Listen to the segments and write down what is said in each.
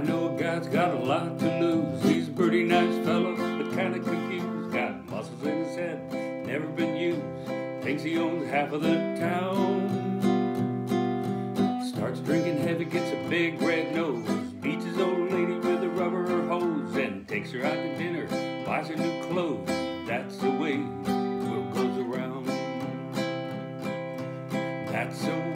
know a guy's got a lot to lose. He's a pretty nice fella, but kinda confused. Got muscles in his head, never been used. Thinks he owns half of the town. Starts drinking heavy, gets a big red nose. Beats his old lady with a rubber hose and takes her out to dinner, buys her new clothes. That's the way the world goes around. That's the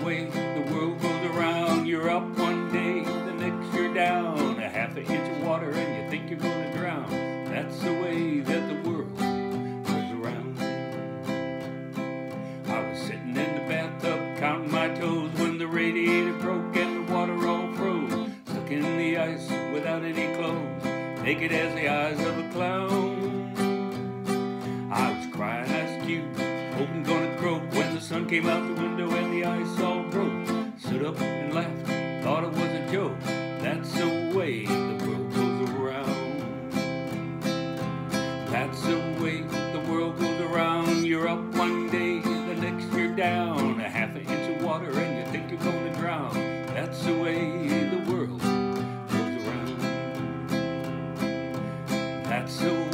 an inch of water and you think you're gonna drown. That's the way that the world goes around. I was sitting in the bathtub counting my toes when the radiator broke and the water all froze. Stuck in the ice without any clothes, naked as the eyes of a clown. I was crying ice cubes, hoping gonna croak when the sun came out the window and the ice all broke. Stood up and laughed, thought it was a joke. That's the way the world goes around. You're up one day, the next you're down. A half an inch of water and you think you're gonna drown. That's the way the world goes around. That's the